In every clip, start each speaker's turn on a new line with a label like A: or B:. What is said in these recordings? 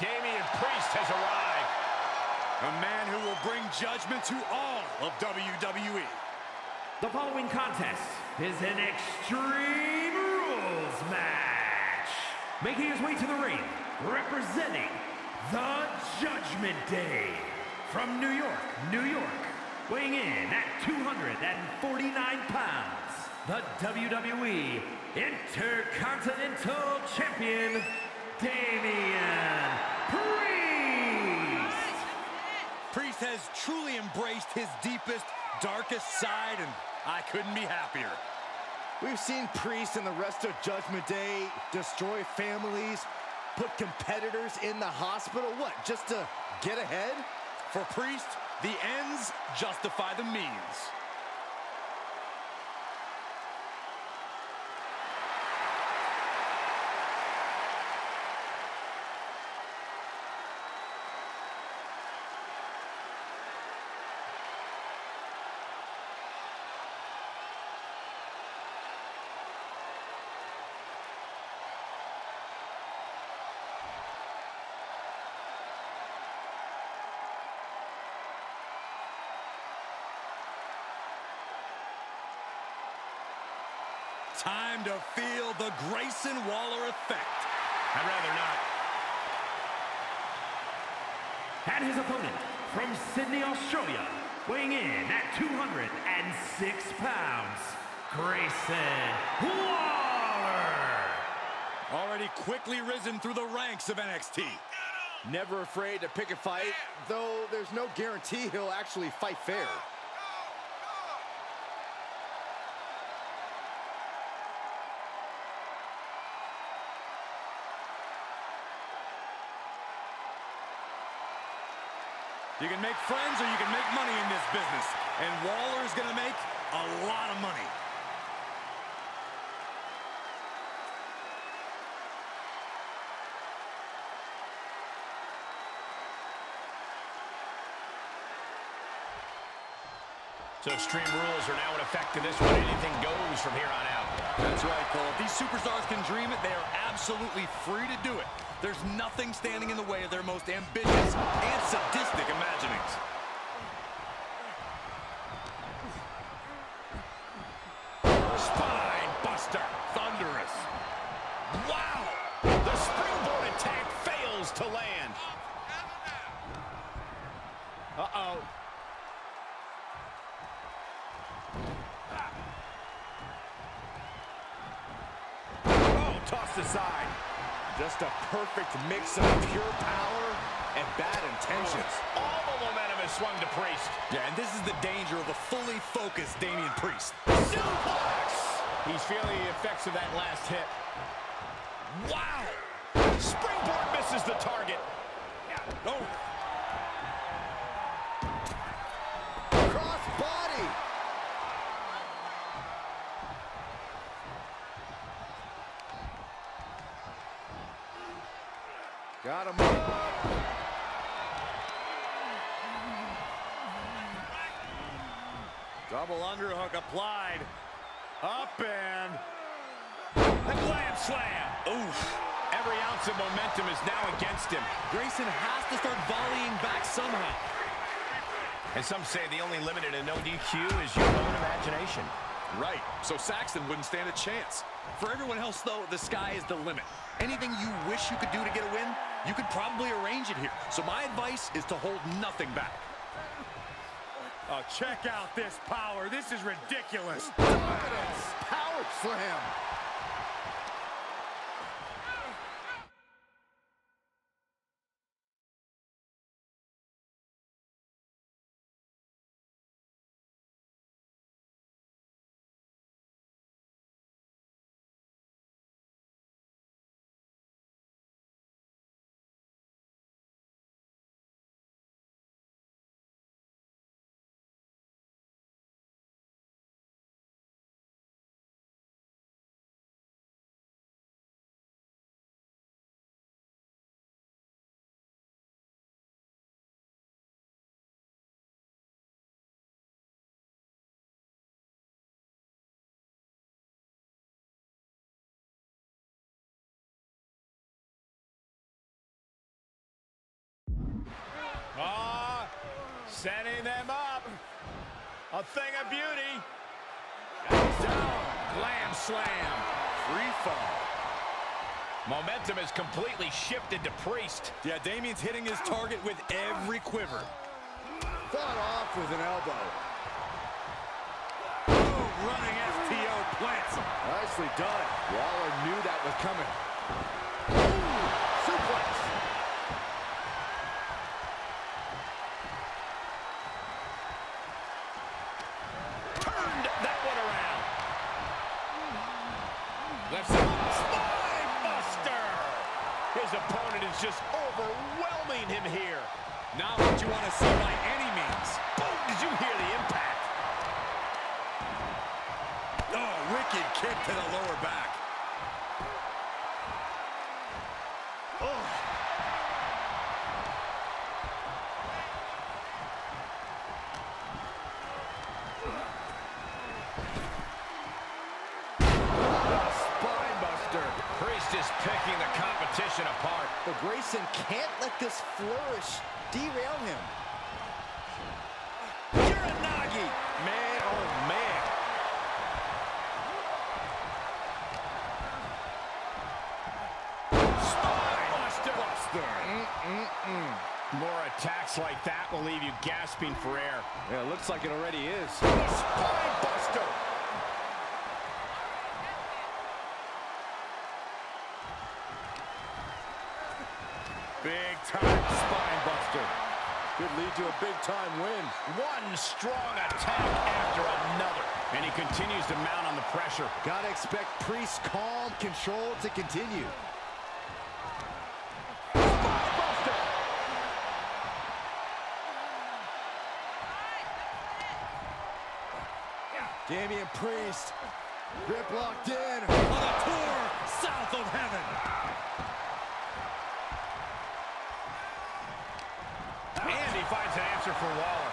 A: Damian Priest has arrived.
B: A man who will bring judgment to all of WWE.
C: The following contest is an Extreme Rules match. Making his way to the ring, representing the Judgment Day. From New York, New York, weighing in at 249 pounds, the WWE Intercontinental Champion, Damian Priest.
B: Priest has truly embraced his deepest, darkest side, and I couldn't be happier.
D: We've seen Priest and the rest of Judgment Day destroy families, put competitors in the hospital. What, just to get ahead?
B: For Priest, the ends justify the means. Time to feel the Grayson Waller effect.
A: I'd rather not.
C: And his opponent from Sydney, Australia, weighing in at 206 pounds, Grayson Waller.
B: Already quickly risen through the ranks of NXT.
D: Never afraid to pick a fight, though there's no guarantee he'll actually fight fair.
B: You can make friends or you can make money in this business. And Waller is going to make a lot of money.
A: So Extreme Rules are now in effect in this one. Anything goes from here on out.
B: That's right, Cole. If these superstars can dream it, they are absolutely free to do it. There's nothing standing in the way of their most ambitious and sadistic imaginings.
A: Spine buster. Thunderous. Wow. The springboard attack fails to land. Uh-oh. Tossed aside.
D: Just a perfect mix of pure power and bad intentions.
A: All the momentum has swung to Priest.
B: Yeah, and this is the danger of a fully focused Damian Priest.
A: Suplex! He's feeling the effects of that last hit. Wow! Springboard misses the target.
B: Oh, double underhook applied. Up and...
A: The glam slam. Oof. Every ounce of momentum is now against him.
B: Grayson has to start volleying back somehow.
A: And some say the only limit in a no DQ is your own imagination.
B: Right, so Saxton wouldn't stand a chance. For everyone else, though, the sky is the limit. Anything you wish you could do to get a win, you could probably arrange it here. So my advice is to hold nothing back.
E: Oh, check out this power. This is ridiculous.
D: Power slam.
A: Setting them up. A thing of beauty. Down. Glam slam.
B: Free fall.
A: Momentum has completely shifted to Priest.
B: Yeah, Damian's hitting his target with every quiver.
D: Fought off with an elbow.
B: Oh, running STO plants him.
D: Nicely done. Waller knew that was coming. Ooh, suplex.
A: Turned that one around. Left side. Spine buster. His opponent is just overwhelming him here.
B: Not what you want to see by any means.
A: Boom! Did you hear the impact?
B: Oh, wicked kick to the lower back.
A: Competition apart.
D: But Grayson can't let this flourish derail him.
A: Uranage. Man, oh man. Spine buster. buster. More attacks like that will leave you gasping for air.
D: Yeah, looks like it already is.
A: The
D: Big time spine buster. Could lead to a big time win.
A: One strong attack after another. And he continues to mount on the pressure.
D: Gotta expect Priest calm control to continue. Damian Priest, grip locked in.
B: On a tour south of heaven.
A: Finds an answer for Waller.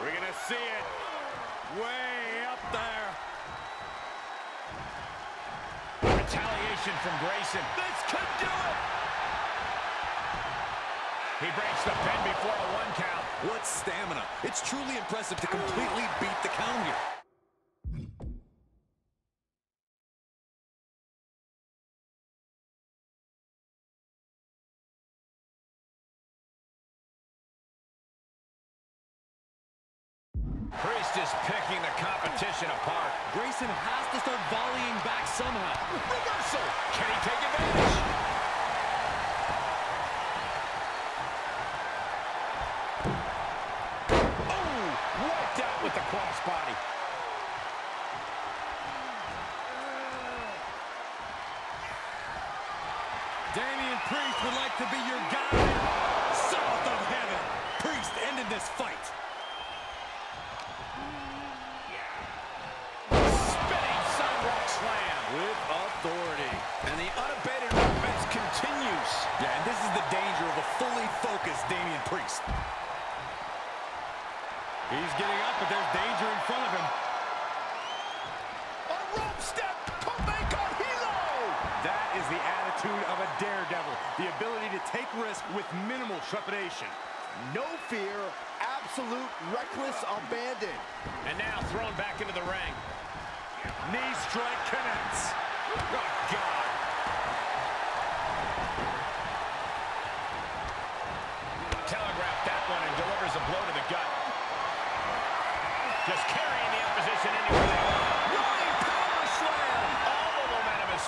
E: We're going to see it way up there.
A: Retaliation from Grayson. This could do it. He breaks the pin before a one count.
B: What stamina. It's truly impressive to completely beat the count here.
A: Priest is picking the competition apart.
B: Grayson has to start volleying back somehow.
A: Reversal. Can he take advantage?
E: He's getting up, but there's danger in front of him.
A: A rope step. Con hilo.
E: That is the attitude of a daredevil. The ability to take risk with minimal trepidation.
D: No fear, absolute reckless abandon.
A: And now thrown back into the ring.
E: Knee strike connects.
A: Oh, God.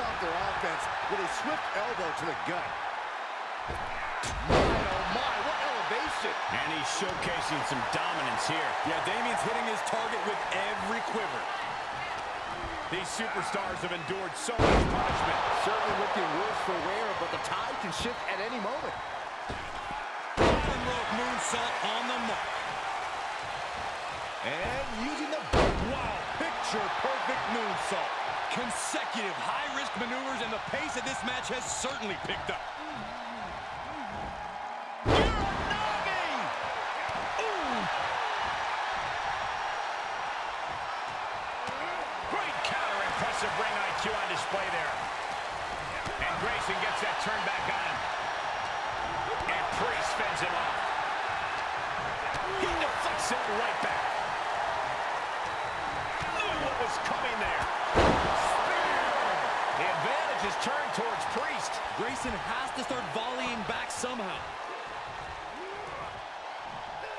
D: off their offense with a swift elbow to the gut. My, oh my, what elevation.
A: And he's showcasing some dominance here.
B: Yeah, Damian's hitting his target with every quiver.
A: These superstars have endured so much punishment.
D: Certainly looking worse for wear, but the tide can shift at any moment.
B: Bottom rope moonsault on the mark.
D: And using the...
E: Wow, picture-perfect moonsault.
B: Consecutive high-risk maneuvers, and the pace of this match has certainly picked up.
A: Great counter, impressive ring IQ on display there. And Grayson gets that turn back on him. And Priest off. He deflects it right back. Knew what was coming there. Advantage is turned towards Priest.
B: Grayson has to start volleying back somehow.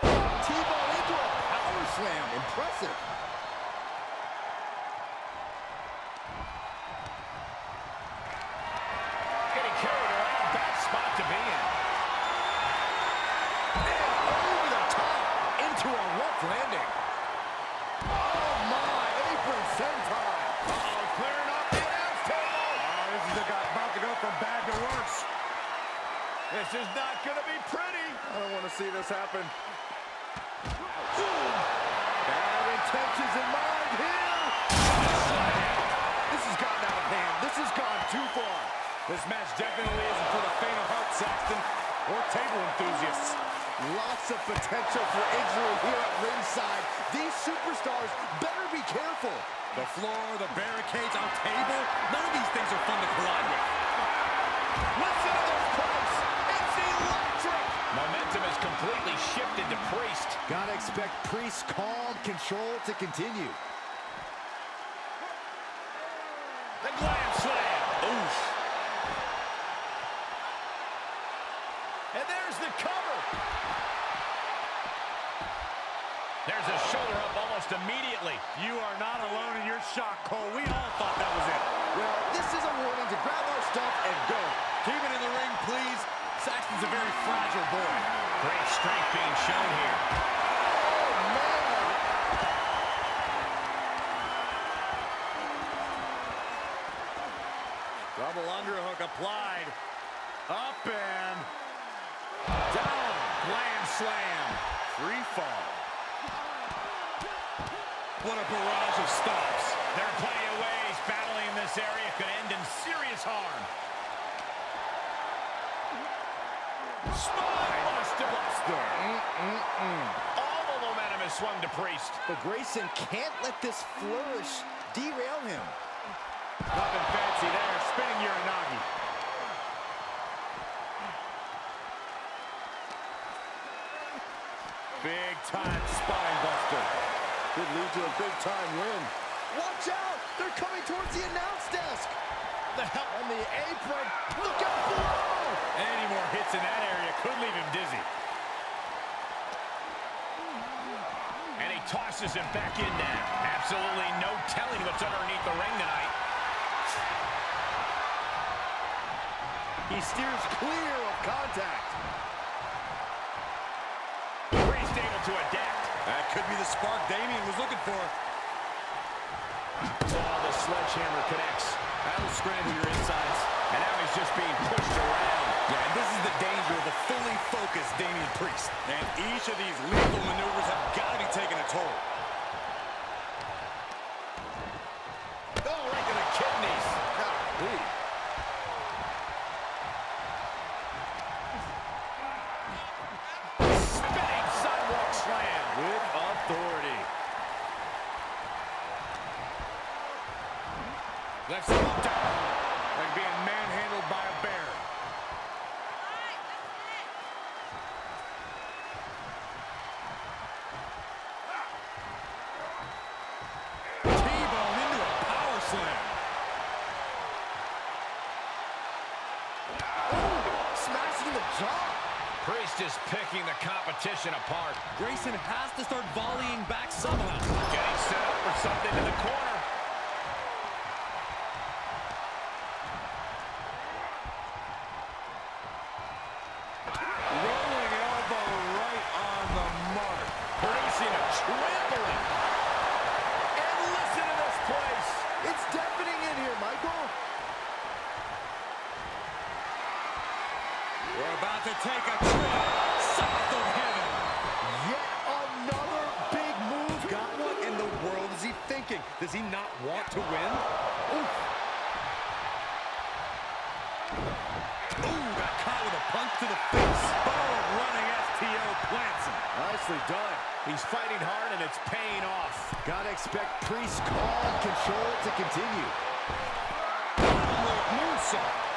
D: T-bone into a power slam. Impressive.
A: Getting carried around. Bad spot to be in.
D: And over the top into a rough landing. Oh, my. Apron senton.
A: Uh-oh, clearing off the announce table.
E: Oh, this is about to go from bad to worse.
A: This is not going to be pretty.
E: I don't want to see this happen.
D: Bad intentions in mind here. This has gotten out of hand. This has gone too far.
E: This match definitely isn't for the faint of heart, Saxton, or table enthusiasts.
D: Lots of potential for injury here at ringside. These superstars better be careful.
B: The floor, the barricades, our table, none of these things are fun to collide with.
A: Listen to this place. It's electric. Momentum has completely shifted to Priest.
D: Gotta expect Priest's calm control to continue.
A: The glam slam.
B: Oof.
A: And there's the cover. There's a shoulder up almost immediately.
E: You are not alone in your shock, Cole. We all thought that was it.
D: Well, this is a warning to grab our stuff and go.
B: Keep it in the ring, please. Saxton's a very fragile boy.
A: Great strength being shown here.
D: Oh.
E: Double underhook applied. Up and down. Glam slam. Free fall.
B: What a barrage of stops.
A: There are plenty of ways battling in this area could end in serious harm. Spine buster. buster. All the momentum has swung to Priest.
D: But Grayson can't let this flourish derail him.
E: Nothing fancy there. Spinning Uranage. Big time spine buster.
D: Could lead to a big time win. Watch out! They're coming towards the announce desk.
A: The help.
D: On the apron. Look out below!
E: Any more hits in that area could leave him dizzy.
A: And he tosses him back in now. Absolutely no telling what's underneath the ring tonight.
D: He steers clear of contact.
A: Priest able to adapt.
B: That could be the spark Damian was looking for.
A: Oh, the sledgehammer connects.
B: That'll scramble your insides.
A: And now he's just being pushed around.
B: Yeah, and this is the danger of a fully focused Damian Priest. And each of these lethal maneuvers have got to be taking a toll.
A: Oh, right to the kidneys.
D: Golly.
A: Spinning sidewalk slam.
E: With authority.
A: Left foot down.
E: Like being manhandled by a bear.
B: T-bone into a power slam.
D: Smashing the jaw.
A: Priest is picking the competition apart.
B: Grayson has to start volleying back somehow.
A: Getting set up for something in the corner.
E: Rolling elbow right on the mark.
A: Producing a trampling. And listen to this place.
D: It's
E: to win.
B: Oof. Ooh, got caught with a punch to the face.
E: Forward running STO plants him.
D: Nicely done.
A: He's fighting hard, and it's paying off.
D: Gotta expect Priest's calm control to continue.
B: Moonsault.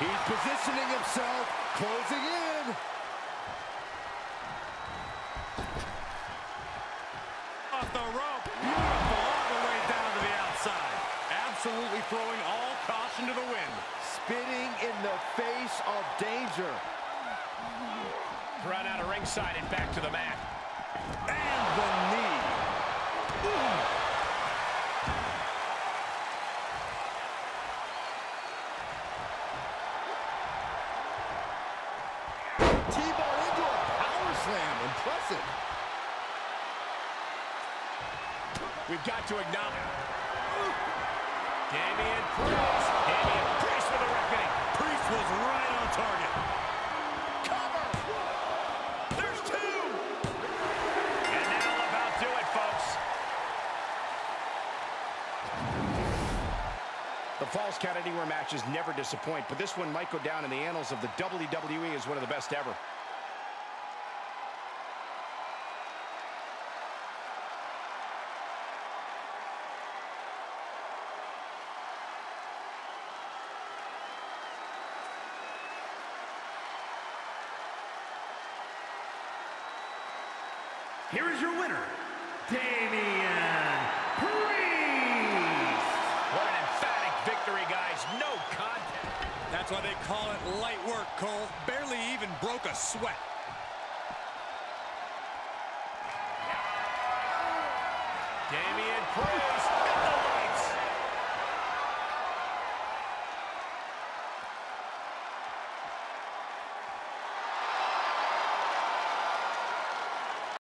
D: He's positioning himself, closing in.
E: Off the rope. Beautiful all the way down to the outside. Absolutely throwing all caution to the wind.
D: Spitting in the face of danger.
A: Run out of ringside and back to the mat.
E: And the knee.
D: T-bar into a power slam. Impressive.
A: We've got to acknowledge. Damian Priest. Damian Priest with a reckoning.
E: Priest was right on target.
A: Cover. There's two. And that'll about do it, folks. The Falls Count Anywhere matches never disappoint, but this one might go down in the annals of the WWE as one of the best ever.
C: Here is your winner, Damian Priest.
A: What an emphatic victory, guys. No contest.
B: That's why they call it light work, Cole. Barely even broke a sweat.
A: Damian Priest.